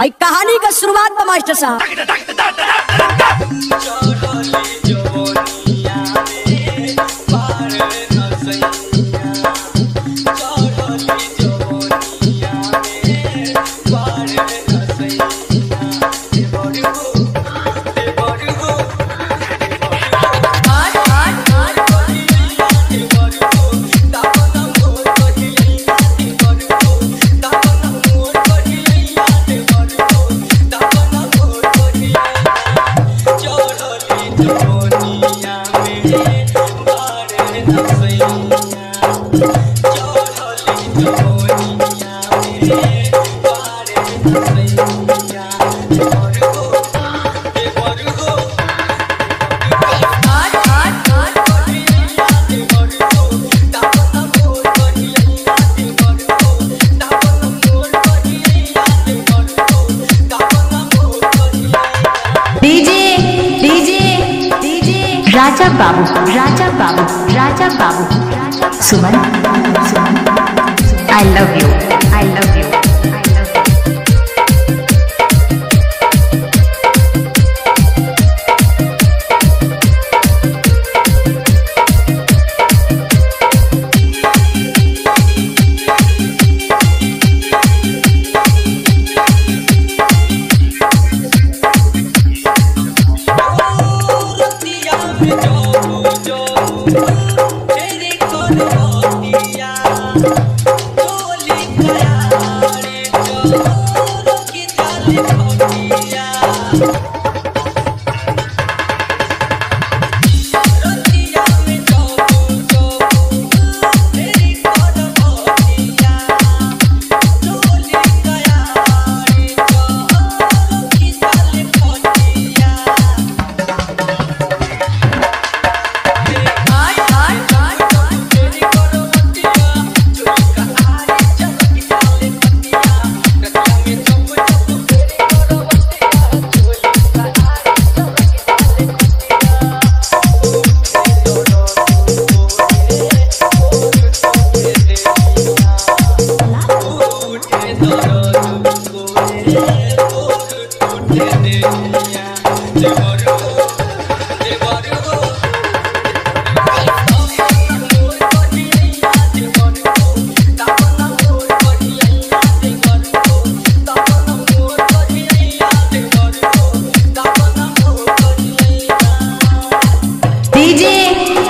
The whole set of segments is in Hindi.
आई कहानी का शुरुआत मास्टर साहब। Raja Babu Raja Babu Raja Babu. Suman Suman. I love you I love you DJ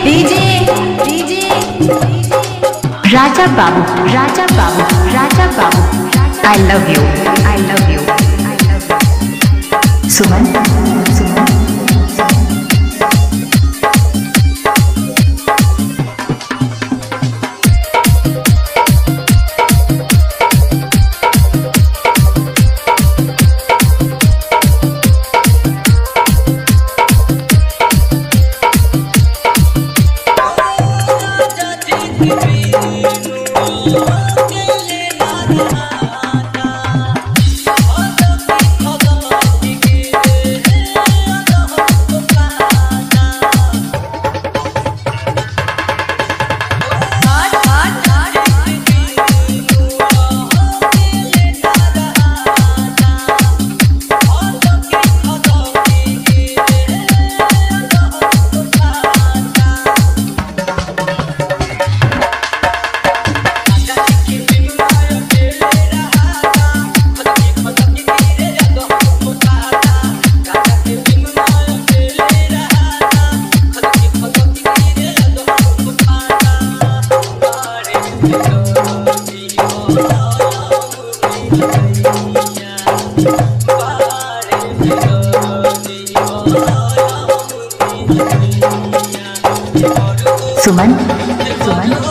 DJ DJ. Raja Babu Raja Babu Raja Babu. I love you I love you Suman? Suman Suman.